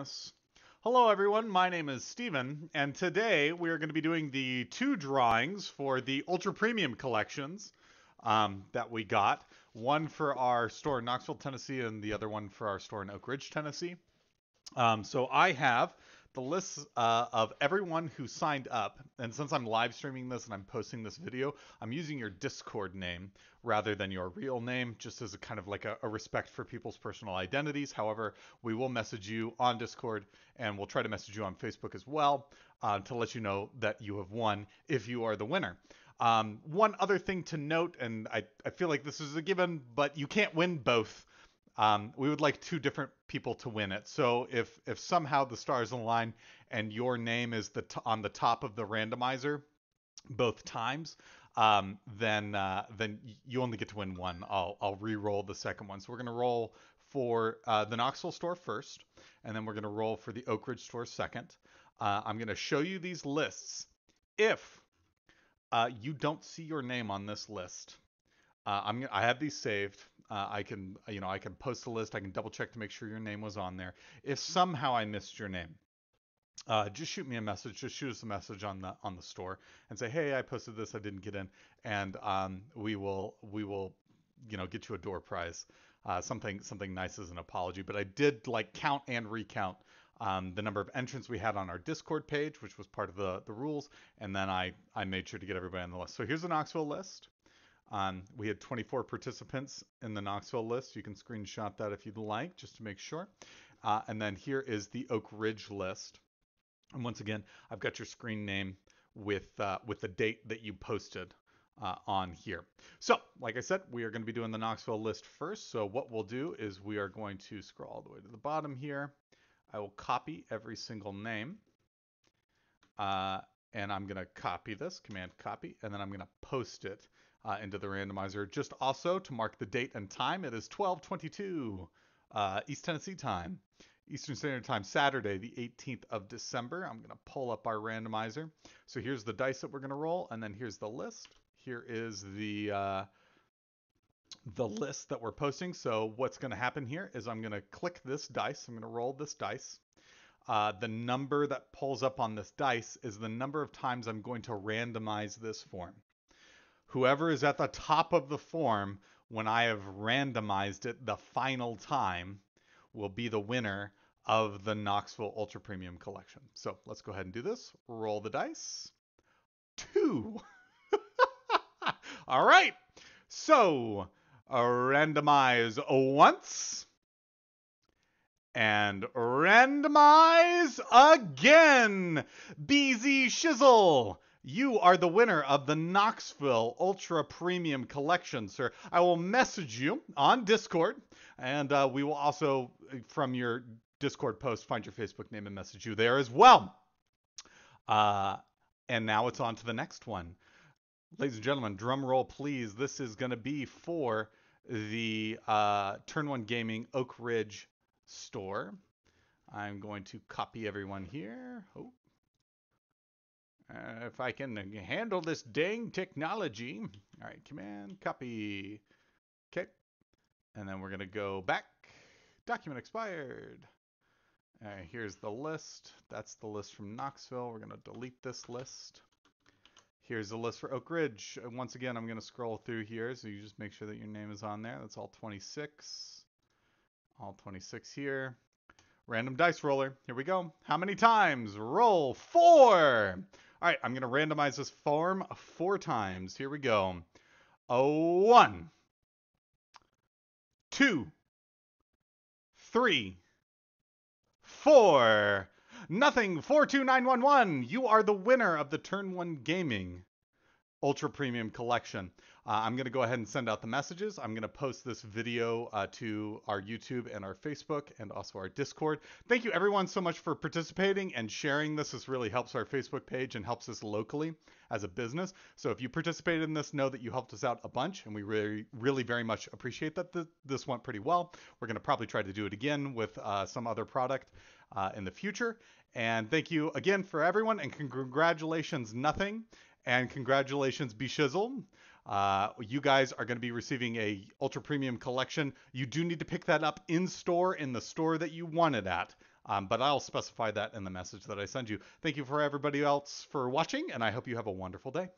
Yes. Hello everyone, my name is Steven, and today we are going to be doing the two drawings for the Ultra Premium collections um, that we got. One for our store in Knoxville, Tennessee, and the other one for our store in Oak Ridge, Tennessee. Um, so I have the list uh, of everyone who signed up. And since I'm live streaming this and I'm posting this video, I'm using your Discord name rather than your real name, just as a kind of like a, a respect for people's personal identities. However, we will message you on Discord and we'll try to message you on Facebook as well uh, to let you know that you have won if you are the winner. Um, one other thing to note, and I, I feel like this is a given, but you can't win both. Um, we would like two different people to win it. So if if somehow the stars align and your name is the t- on the top of the randomizer both times, um, then uh, then you only get to win one. I'll I'll re-roll the second one. So we're gonna roll for uh, the Knoxville store first, and then we're gonna roll for the Oak Ridge store second. Uh, I'm gonna show you these lists. If uh, you don't see your name on this list, uh, I'm I have these saved. Uh, I can, you know, I can post a list. I can double check to make sure your name was on there. If somehow I missed your name, uh, just shoot me a message. Just shoot us a message on the on the store and say, hey, I posted this. I didn't get in, and um, we will we will, you know, get you a door prize. Uh, something something nice as an apology. But I did like count and recount um, the number of entrants we had on our Discord page, which was part of the the rules, and then I I made sure to get everybody on the list. So here's the Knoxville list. Um, we had 24 participants in the Knoxville list. You can screenshot that if you'd like, just to make sure. Uh, and then here is the Oak Ridge list. And once again, I've got your screen name with uh, with the date that you posted uh, on here. So, like I said, we are going to be doing the Knoxville list first. So what we'll do is we are going to scroll all the way to the bottom here. I will copy every single name. Uh, and I'm going to copy this, Command copy, and then I'm going to post it uh, into the randomizer. Just also to mark the date and time, it is 1222 uh, East Tennessee time, Eastern Standard Time, Saturday, the 18th of December. I'm going to pull up our randomizer. So here's the dice that we're going to roll, and then here's the list. Here is the uh, the list that we're posting. So what's going to happen here is I'm going to click this dice. I'm going to roll this dice. Uh, the number that pulls up on this dice is the number of times I'm going to randomize this form whoever is at the top of the form when I have randomized it the final time will be the winner of the Knoxville Ultra Premium Collection. So let's go ahead and do this. Roll the dice. Two. All right. So randomize once and randomize again. BZ Shizzle you are the winner of the Knoxville Ultra Premium Collection, sir. I will message you on Discord, and uh, we will also, from your Discord post, find your Facebook name and message you there as well. Uh, and now it's on to the next one. Ladies and gentlemen, drum roll, please. This is going to be for the uh, Turn One Gaming Oak Ridge store. I'm going to copy everyone here. Oh, uh, if I can handle this dang technology. All right, command copy. Okay. And then we're going to go back. Document expired. Right, here's the list. That's the list from Knoxville. We're going to delete this list. Here's the list for Oak Ridge. Uh, once again, I'm going to scroll through here, so you just make sure that your name is on there. That's all 26. All 26 here. Random dice roller. Here we go. How many times? Roll four. All right, I'm going to randomize this form four times. Here we go. A one, two, three, four. Nothing. 42911. You are the winner of the Turn 1 Gaming Ultra Premium Collection. Uh, I'm going to go ahead and send out the messages. I'm going to post this video uh, to our YouTube and our Facebook and also our Discord. Thank you everyone so much for participating and sharing this. This really helps our Facebook page and helps us locally as a business. So if you participated in this, know that you helped us out a bunch and we really, really very much appreciate that this went pretty well. We're going to probably try to do it again with uh, some other product uh, in the future. And thank you again for everyone and congratulations, nothing. And congratulations, Bishizzle. Uh, you guys are going to be receiving a ultra premium collection. You do need to pick that up in store in the store that you want it at. Um, but I'll specify that in the message that I send you. Thank you for everybody else for watching, and I hope you have a wonderful day.